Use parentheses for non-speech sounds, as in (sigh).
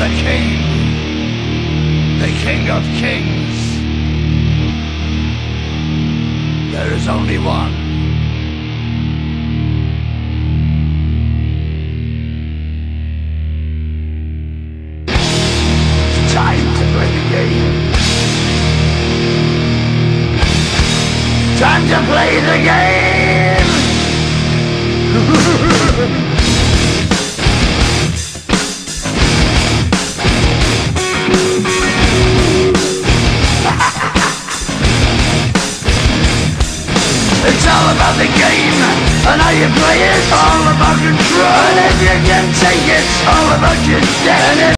the king, the king of kings. There is only one. Time to play the game. Time to play the game! (laughs) It's all about the game and how you play it. All about control. And if you can take it, all about your debt.